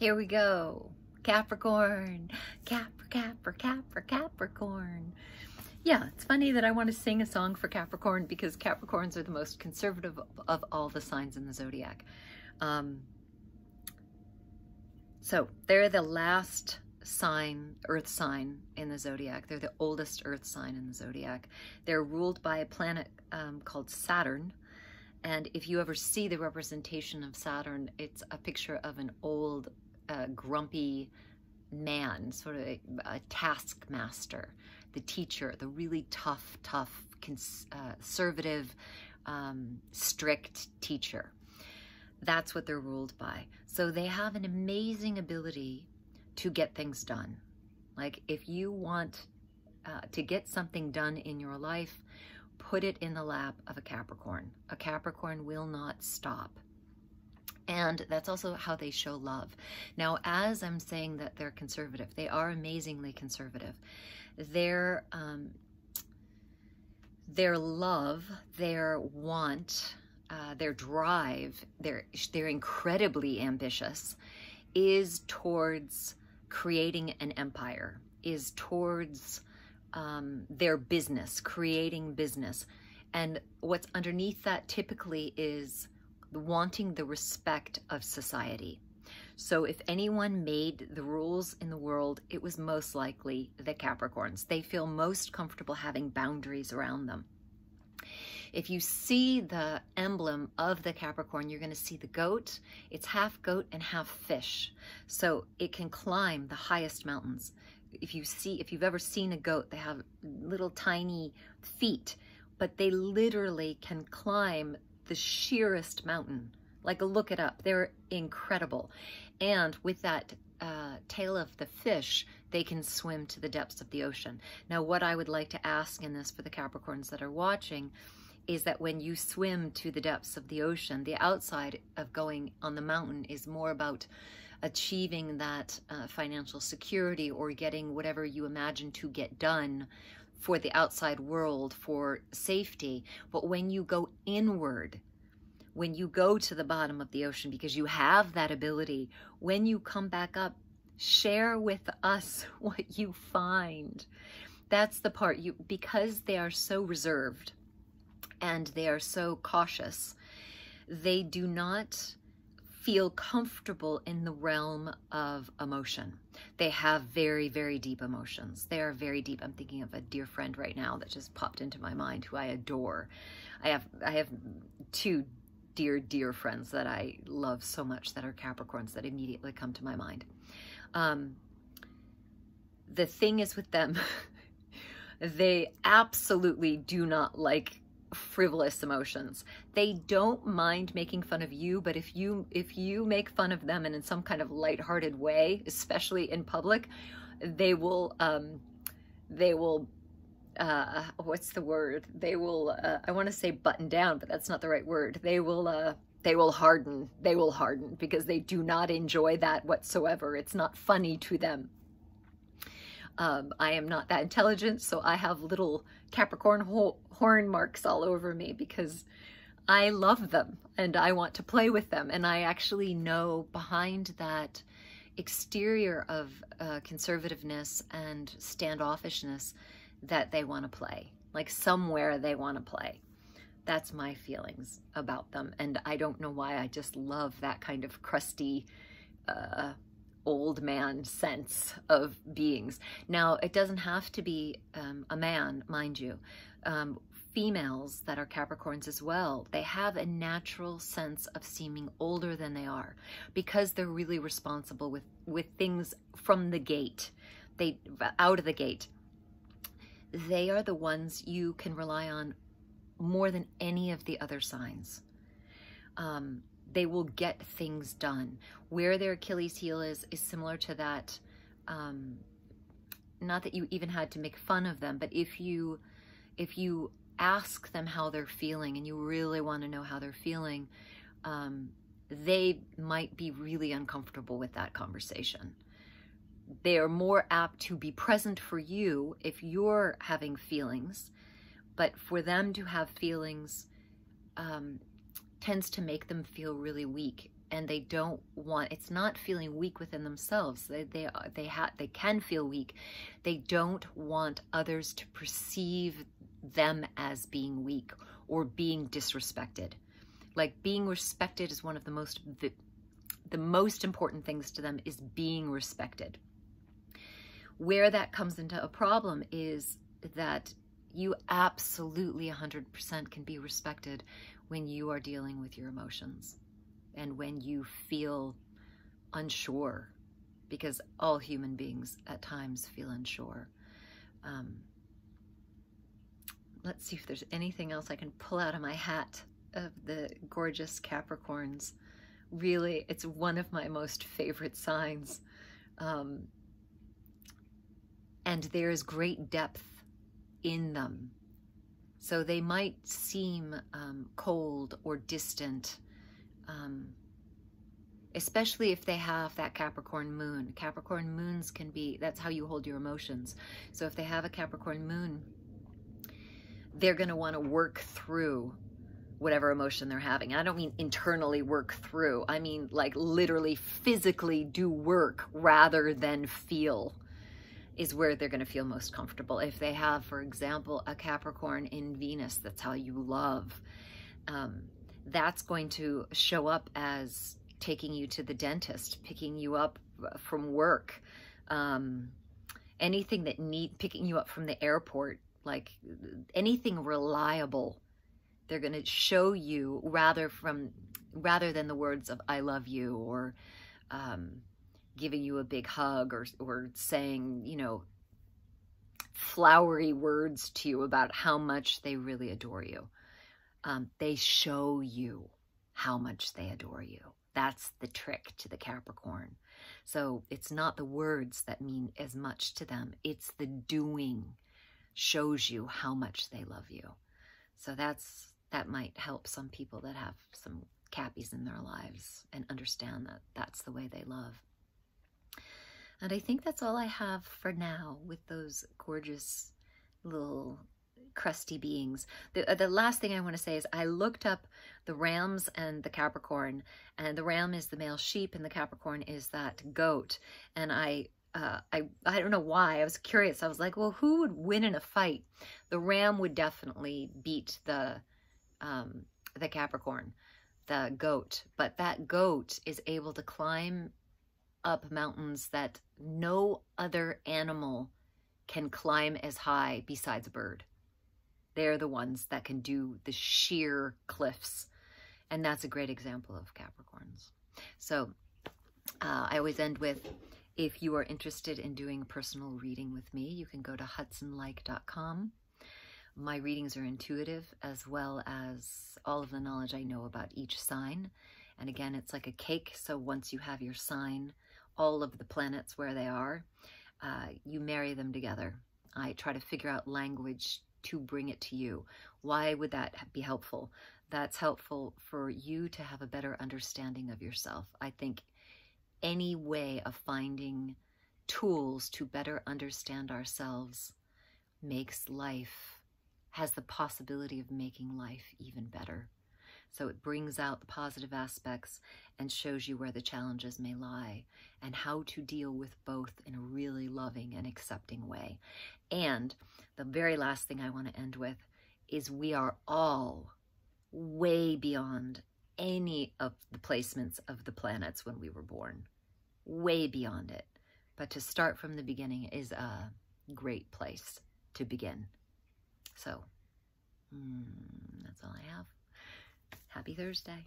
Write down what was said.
Here we go. Capricorn, Capra, Capra, Capra, Capricorn. Yeah, it's funny that I want to sing a song for Capricorn because Capricorns are the most conservative of all the signs in the zodiac. Um, so they're the last sign, earth sign in the zodiac. They're the oldest earth sign in the zodiac. They're ruled by a planet um, called Saturn. And if you ever see the representation of Saturn, it's a picture of an old, uh, grumpy man, sort of a, a taskmaster, the teacher, the really tough, tough, uh, conservative, um, strict teacher. That's what they're ruled by. So they have an amazing ability to get things done. Like if you want uh, to get something done in your life, put it in the lap of a Capricorn. A Capricorn will not stop. And that's also how they show love. Now, as I'm saying that they're conservative, they are amazingly conservative. Their um, their love, their want, uh, their drive, they're, they're incredibly ambitious, is towards creating an empire, is towards um, their business, creating business. And what's underneath that typically is wanting the respect of society. So if anyone made the rules in the world, it was most likely the Capricorns. They feel most comfortable having boundaries around them. If you see the emblem of the Capricorn, you're going to see the goat. It's half goat and half fish. So it can climb the highest mountains. If you see, if you've ever seen a goat, they have little tiny feet, but they literally can climb the sheerest mountain. Like look it up. They're incredible. And with that uh, tail of the fish, they can swim to the depths of the ocean. Now, what I would like to ask in this for the Capricorns that are watching is that when you swim to the depths of the ocean, the outside of going on the mountain is more about achieving that uh, financial security or getting whatever you imagine to get done for the outside world for safety. But when you go inward, when you go to the bottom of the ocean, because you have that ability, when you come back up, share with us what you find. That's the part you, because they are so reserved and they are so cautious, they do not feel comfortable in the realm of emotion. They have very, very deep emotions. They are very deep. I'm thinking of a dear friend right now that just popped into my mind who I adore. I have I have two dear, dear friends that I love so much that are Capricorns that immediately come to my mind. Um, the thing is with them, they absolutely do not like frivolous emotions. They don't mind making fun of you, but if you if you make fun of them and in some kind of lighthearted way, especially in public, they will um, they will uh, what's the word? They will uh, I want to say button down, but that's not the right word. They will uh, they will harden. They will harden because they do not enjoy that whatsoever. It's not funny to them. Um, I am not that intelligent, so I have little Capricorn ho horn marks all over me because I love them and I want to play with them. And I actually know behind that exterior of uh, conservativeness and standoffishness that they want to play. Like somewhere they want to play. That's my feelings about them. And I don't know why I just love that kind of crusty, uh, old man sense of beings. Now, it doesn't have to be um, a man, mind you. Um, females that are Capricorns as well, they have a natural sense of seeming older than they are because they're really responsible with, with things from the gate, they out of the gate. They are the ones you can rely on more than any of the other signs. Um, they will get things done. Where their Achilles heel is, is similar to that. Um, not that you even had to make fun of them, but if you, if you ask them how they're feeling and you really want to know how they're feeling, um, they might be really uncomfortable with that conversation. They are more apt to be present for you if you're having feelings, but for them to have feelings, um, tends to make them feel really weak and they don't want it's not feeling weak within themselves. They they they ha, they can feel weak. They don't want others to perceive them as being weak or being disrespected. Like being respected is one of the most the, the most important things to them is being respected. Where that comes into a problem is that you absolutely 100% can be respected when you are dealing with your emotions and when you feel unsure, because all human beings at times feel unsure. Um, let's see if there's anything else I can pull out of my hat of the gorgeous Capricorns. Really, it's one of my most favorite signs. Um, and there's great depth in them. So they might seem um, cold or distant um, especially if they have that Capricorn moon. Capricorn moons can be, that's how you hold your emotions. So if they have a Capricorn moon, they're going to want to work through whatever emotion they're having. I don't mean internally work through. I mean like literally physically do work rather than feel is where they're going to feel most comfortable. If they have, for example, a Capricorn in Venus, that's how you love. Um, that's going to show up as taking you to the dentist, picking you up from work, um, anything that need picking you up from the airport, like anything reliable. They're going to show you rather from rather than the words of "I love you" or um, giving you a big hug or or saying you know flowery words to you about how much they really adore you um, they show you how much they adore you. That's the trick to the Capricorn. So it's not the words that mean as much to them, it's the doing shows you how much they love you. So that's that might help some people that have some cappies in their lives and understand that that's the way they love. And I think that's all I have for now with those gorgeous little crusty beings. The, uh, the last thing I want to say is I looked up the rams and the Capricorn, and the ram is the male sheep, and the Capricorn is that goat. And I, uh, I, I don't know why. I was curious. I was like, well, who would win in a fight? The ram would definitely beat the, um, the Capricorn, the goat. But that goat is able to climb up mountains that no other animal can climb as high besides a bird. They're the ones that can do the sheer cliffs. And that's a great example of Capricorns. So uh, I always end with, if you are interested in doing personal reading with me, you can go to hudsonleick.com. My readings are intuitive as well as all of the knowledge I know about each sign. And again, it's like a cake. So once you have your sign, all of the planets where they are, uh, you marry them together. I try to figure out language to bring it to you. Why would that be helpful? That's helpful for you to have a better understanding of yourself. I think any way of finding tools to better understand ourselves makes life, has the possibility of making life even better. So it brings out the positive aspects and shows you where the challenges may lie and how to deal with both in a really loving and accepting way. And the very last thing I want to end with is we are all way beyond any of the placements of the planets when we were born. Way beyond it. But to start from the beginning is a great place to begin. So, mm, that's all I have. Happy Thursday.